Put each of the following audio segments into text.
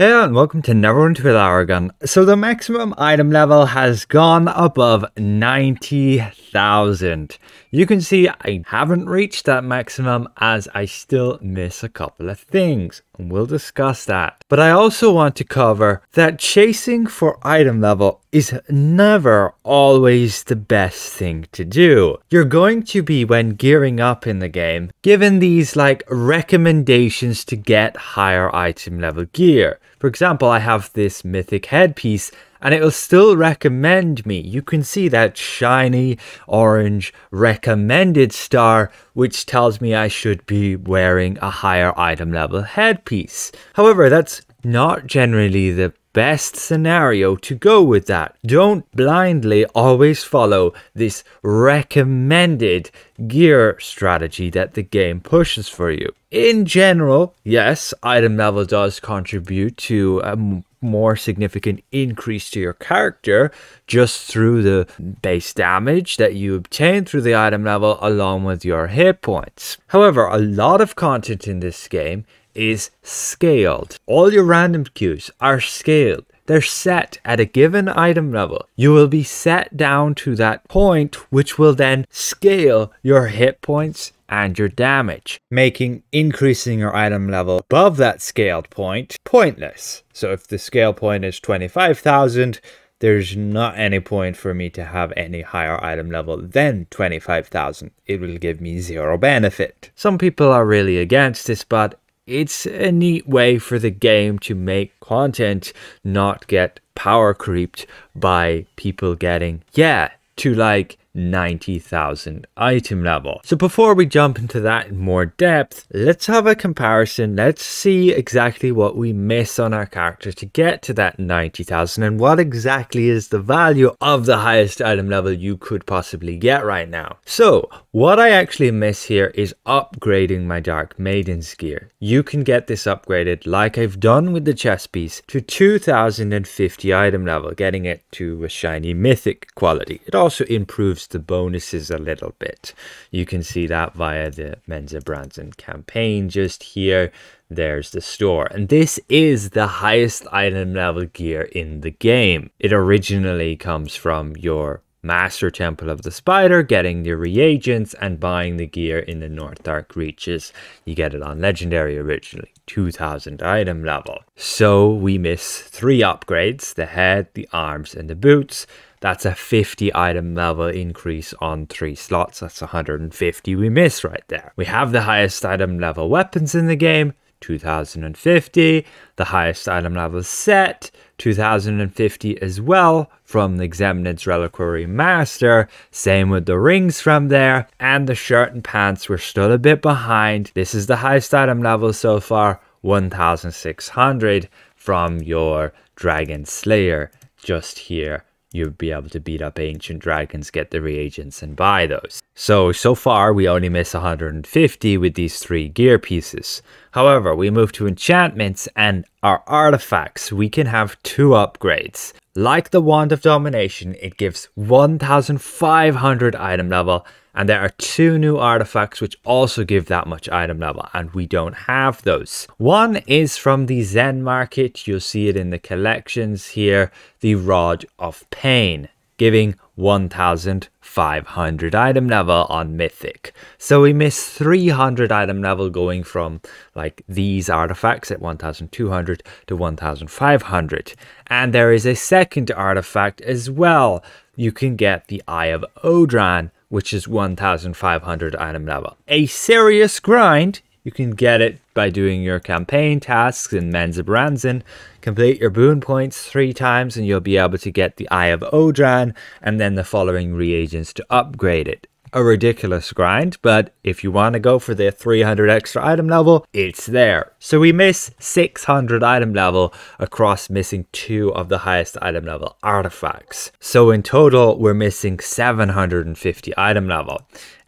Hey and welcome to Neverwinter with Aragon. So the maximum item level has gone above 90,000. You can see I haven't reached that maximum as I still miss a couple of things. And we'll discuss that. But I also want to cover that chasing for item level is never always the best thing to do. You're going to be, when gearing up in the game, given these like recommendations to get higher item level gear. For example, I have this mythic headpiece and it will still recommend me. You can see that shiny orange recommended star, which tells me I should be wearing a higher item level headpiece. However, that's not generally the best scenario to go with that. Don't blindly always follow this recommended gear strategy that the game pushes for you. In general, yes, item level does contribute to a more significant increase to your character just through the base damage that you obtain through the item level along with your hit points. However, a lot of content in this game is scaled. All your random queues are scaled. They're set at a given item level. You will be set down to that point, which will then scale your hit points and your damage, making increasing your item level above that scaled point pointless. So if the scale point is 25,000, there's not any point for me to have any higher item level than 25,000. It will give me zero benefit. Some people are really against this, but it's a neat way for the game to make content not get power creeped by people getting, yeah, to like 90,000 item level. So before we jump into that in more depth, let's have a comparison. Let's see exactly what we miss on our character to get to that 90,000 and what exactly is the value of the highest item level you could possibly get right now. So what I actually miss here is upgrading my Dark Maiden's gear. You can get this upgraded like I've done with the chest piece to 2050 item level, getting it to a shiny mythic quality. It also improves the bonuses a little bit. You can see that via the Menzoberranzan campaign just here. There's the store. And this is the highest item level gear in the game. It originally comes from your Master Temple of the Spider, getting the reagents and buying the gear in the North Dark Reaches. You get it on Legendary originally, 2000 item level. So we miss three upgrades, the head, the arms and the boots. That's a 50 item level increase on three slots. That's 150 we miss right there. We have the highest item level weapons in the game, 2050. The highest item level set, 2050 as well from the Xemnid's Reliquary Master. Same with the rings from there. And the shirt and pants were still a bit behind. This is the highest item level so far, 1600 from your Dragon Slayer just here you'll be able to beat up ancient dragons, get the reagents, and buy those. So, so far we only miss 150 with these three gear pieces. However, we move to enchantments and our artifacts, we can have two upgrades. Like the Wand of Domination, it gives 1500 item level and there are two new artifacts which also give that much item level, and we don't have those. One is from the Zen market, you'll see it in the collections here, the Rod of Pain, giving 1500 item level on Mythic. So we miss 300 item level going from like these artifacts at 1200 to 1500. And there is a second artifact as well. You can get the Eye of Odran which is 1500 item level. A serious grind, you can get it by doing your campaign tasks in Menzoberranzan. Complete your boon points three times and you'll be able to get the Eye of Odran and then the following reagents to upgrade it a ridiculous grind, but if you want to go for the 300 extra item level, it's there. So we miss 600 item level across missing two of the highest item level artifacts. So in total, we're missing 750 item level.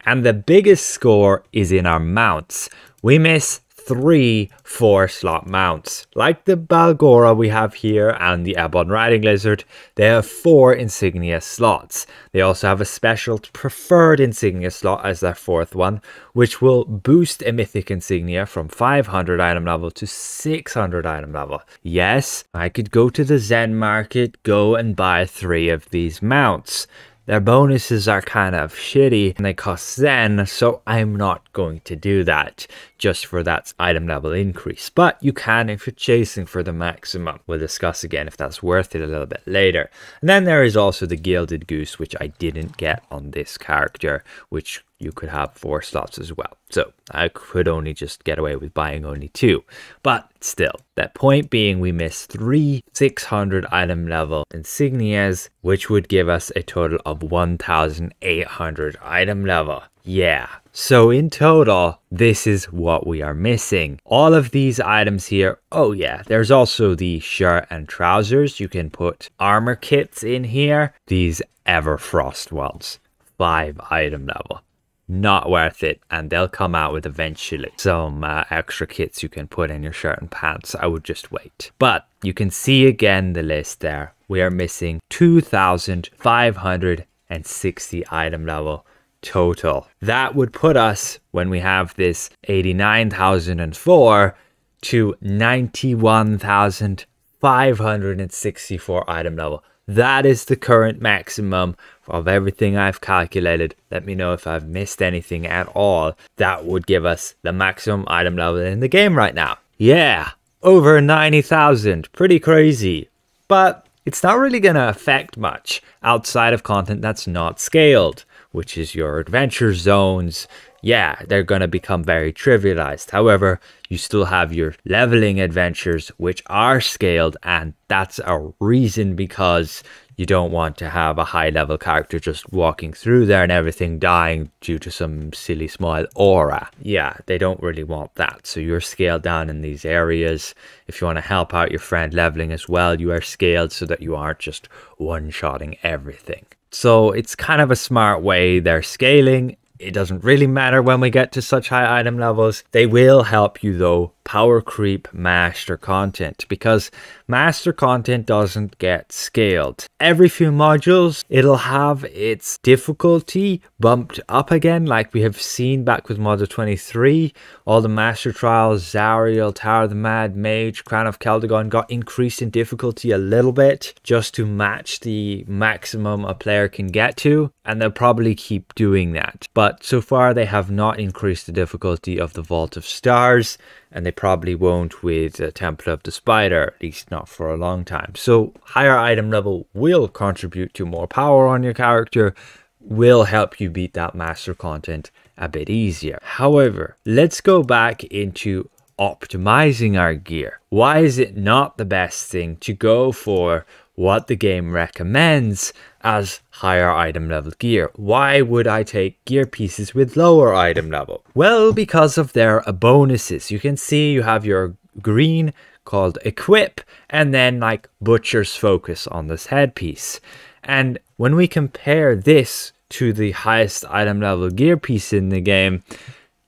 And the biggest score is in our mounts. We miss three four slot mounts. Like the Balgora we have here and the Ebon Riding Lizard, they have four insignia slots. They also have a special preferred insignia slot as their fourth one, which will boost a mythic insignia from 500 item level to 600 item level. Yes, I could go to the Zen market, go and buy three of these mounts. Their bonuses are kind of shitty and they cost Zen, so I'm not going to do that just for that item level increase. But you can if you're chasing for the maximum. We'll discuss again if that's worth it a little bit later. And then there is also the Gilded Goose, which I didn't get on this character, which you could have four slots as well. So I could only just get away with buying only two. But still, that point being we missed three 600 item level insignias, which would give us a total of 1,800 item level. Yeah. So in total, this is what we are missing. All of these items here. Oh yeah, there's also the shirt and trousers. You can put armor kits in here. These Everfrost ones. Five item level not worth it and they'll come out with eventually some uh, extra kits you can put in your shirt and pants. I would just wait. But you can see again the list there. We are missing 2560 item level total. That would put us when we have this 89004 to 91564 item level that is the current maximum of everything I've calculated. Let me know if I've missed anything at all. That would give us the maximum item level in the game right now. Yeah, over 90,000. Pretty crazy. But it's not really going to affect much outside of content that's not scaled, which is your adventure zones, yeah, they're going to become very trivialized. However, you still have your leveling adventures, which are scaled, and that's a reason because you don't want to have a high level character just walking through there and everything dying due to some silly small aura. Yeah, they don't really want that. So you're scaled down in these areas. If you want to help out your friend leveling as well, you are scaled so that you aren't just one shotting everything. So it's kind of a smart way they're scaling it doesn't really matter when we get to such high item levels. They will help you though power creep master content because master content doesn't get scaled. Every few modules, it'll have its difficulty bumped up again, like we have seen back with Module 23. All the master trials, Zariel, Tower of the Mad Mage, Crown of Keldegonn got increased in difficulty a little bit just to match the maximum a player can get to, and they'll probably keep doing that. But so far, they have not increased the difficulty of the Vault of Stars and they probably won't with uh, Temple of the Spider, at least not for a long time. So higher item level will contribute to more power on your character, will help you beat that master content a bit easier. However, let's go back into optimizing our gear. Why is it not the best thing to go for what the game recommends as higher item level gear. Why would I take gear pieces with lower item level? Well, because of their bonuses. You can see you have your green called equip and then like butcher's focus on this headpiece. And when we compare this to the highest item level gear piece in the game,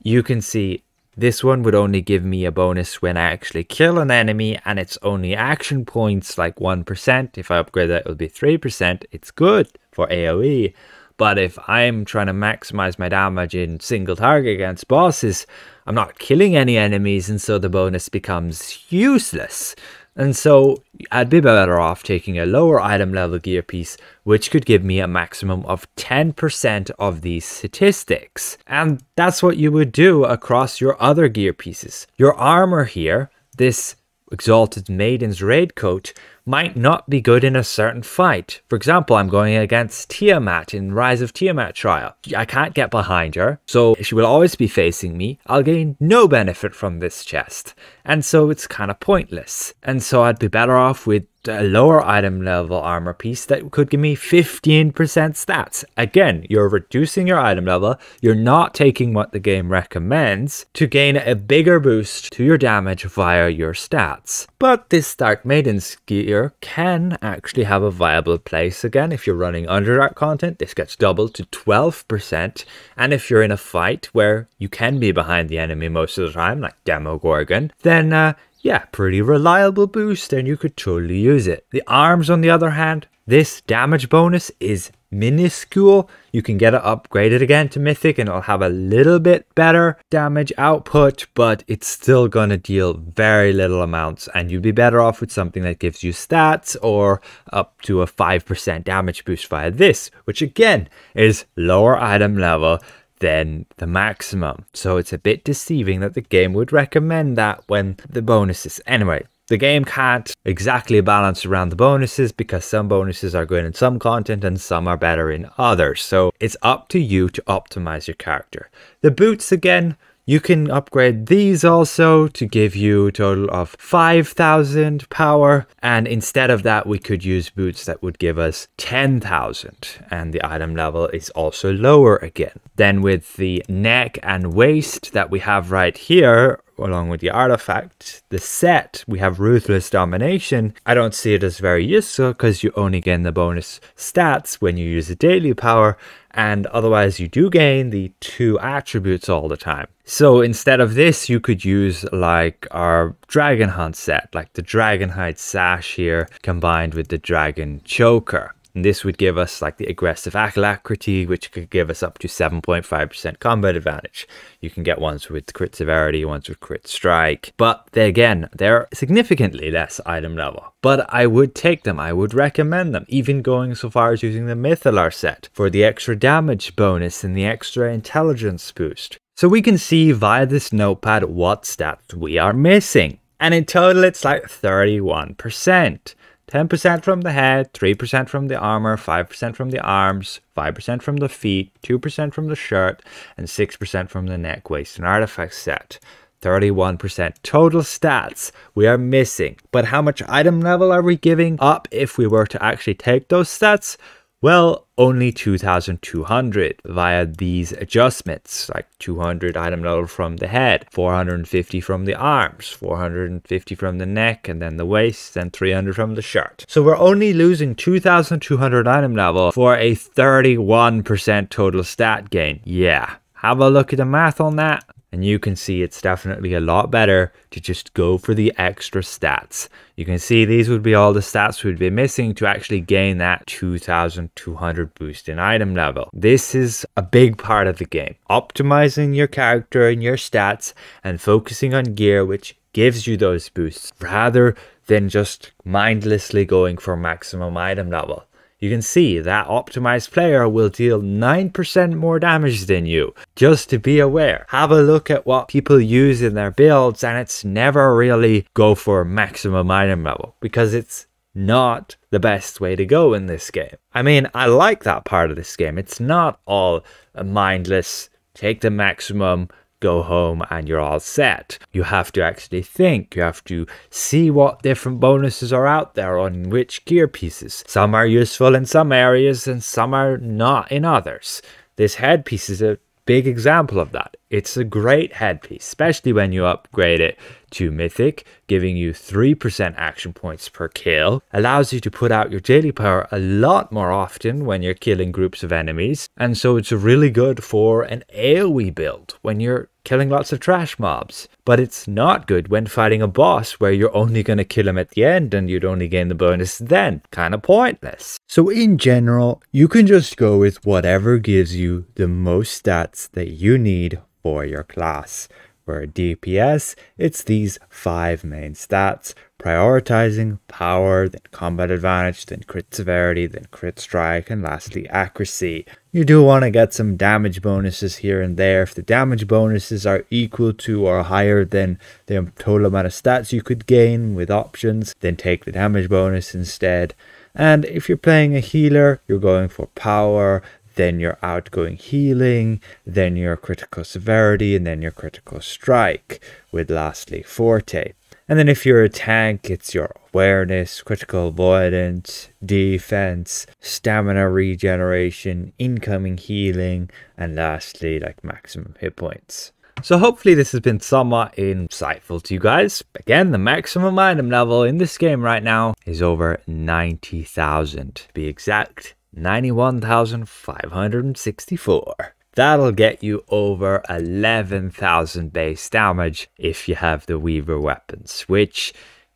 you can see this one would only give me a bonus when I actually kill an enemy and it's only action points like 1%. If I upgrade that, it will be 3%. It's good for AoE. But if I'm trying to maximize my damage in single target against bosses, I'm not killing any enemies and so the bonus becomes useless. And so I'd be better off taking a lower item level gear piece, which could give me a maximum of 10% of these statistics. And that's what you would do across your other gear pieces. Your armor here, this Exalted Maiden's raid coat, might not be good in a certain fight. For example, I'm going against Tiamat in Rise of Tiamat trial. I can't get behind her, so she will always be facing me. I'll gain no benefit from this chest. And so it's kind of pointless. And so I'd be better off with a lower item level armor piece that could give me 15% stats. Again, you're reducing your item level, you're not taking what the game recommends to gain a bigger boost to your damage via your stats. But this Dark Maiden's gear can actually have a viable place again if you're running Underdark content. This gets doubled to 12%. And if you're in a fight where you can be behind the enemy most of the time, like Demogorgon, then uh, yeah, pretty reliable boost and you could totally use it. The arms on the other hand, this damage bonus is minuscule. You can get it upgraded again to Mythic and it'll have a little bit better damage output, but it's still going to deal very little amounts and you'd be better off with something that gives you stats or up to a 5% damage boost via this, which again is lower item level than the maximum. So it's a bit deceiving that the game would recommend that when the bonuses. Anyway, the game can't exactly balance around the bonuses because some bonuses are good in some content and some are better in others. So it's up to you to optimize your character. The boots again, you can upgrade these also to give you a total of 5,000 power. And instead of that, we could use boots that would give us 10,000. And the item level is also lower again. Then with the neck and waist that we have right here, along with the artifact, the set, we have Ruthless Domination. I don't see it as very useful because you only gain the bonus stats when you use a daily power, and otherwise you do gain the two attributes all the time. So instead of this, you could use like our Dragon Hunt set, like the Dragonhide Sash here, combined with the Dragon Choker. And this would give us like the aggressive alacrity, which could give us up to 7.5% combat advantage. You can get ones with crit severity, ones with crit strike. But they, again, they're significantly less item level. But I would take them, I would recommend them, even going so far as using the Mythalar set for the extra damage bonus and the extra intelligence boost. So we can see via this notepad what stats we are missing. And in total, it's like 31%. 10% from the head, 3% from the armor, 5% from the arms, 5% from the feet, 2% from the shirt, and 6% from the neck, waist, and artifact set. 31% total stats we are missing. But how much item level are we giving up if we were to actually take those stats? Well, only 2200 via these adjustments, like 200 item level from the head, 450 from the arms, 450 from the neck, and then the waist, and 300 from the shirt. So we're only losing 2200 item level for a 31% total stat gain. Yeah. Have a look at the math on that and you can see it's definitely a lot better to just go for the extra stats. You can see these would be all the stats we'd be missing to actually gain that 2200 boost in item level. This is a big part of the game. Optimizing your character and your stats and focusing on gear which gives you those boosts rather than just mindlessly going for maximum item level you can see that optimized player will deal 9% more damage than you. Just to be aware, have a look at what people use in their builds and it's never really go for maximum item level because it's not the best way to go in this game. I mean, I like that part of this game. It's not all mindless, take the maximum, go home and you're all set. You have to actually think. You have to see what different bonuses are out there on which gear pieces. Some are useful in some areas and some are not in others. This headpiece is a big example of that. It's a great headpiece, especially when you upgrade it to Mythic, giving you 3% action points per kill, allows you to put out your daily power a lot more often when you're killing groups of enemies, and so it's really good for an AoE build when you're killing lots of trash mobs. But it's not good when fighting a boss where you're only going to kill him at the end and you'd only gain the bonus then. Kind of pointless. So in general, you can just go with whatever gives you the most stats that you need for your class. For DPS, it's these five main stats prioritizing power, then combat advantage, then crit severity, then crit strike, and lastly accuracy. You do want to get some damage bonuses here and there. If the damage bonuses are equal to or higher than the total amount of stats you could gain with options, then take the damage bonus instead. And if you're playing a healer, you're going for power, then your outgoing healing, then your critical severity, and then your critical strike, with lastly Forte. And then if you're a tank, it's your awareness, critical avoidance, defense, stamina regeneration, incoming healing, and lastly, like maximum hit points. So hopefully this has been somewhat insightful to you guys. Again, the maximum item level in this game right now is over 90,000. To be exact, 91,564. That'll get you over 11,000 base damage if you have the Weaver weapons, which,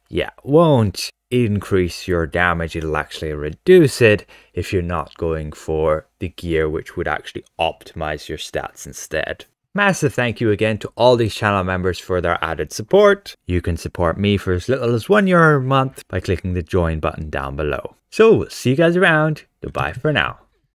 yeah, won't increase your damage, it'll actually reduce it if you're not going for the gear which would actually optimize your stats instead. Massive thank you again to all these channel members for their added support. You can support me for as little as one euro a month by clicking the join button down below. So, we'll see you guys around. Goodbye for now.